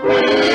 Well,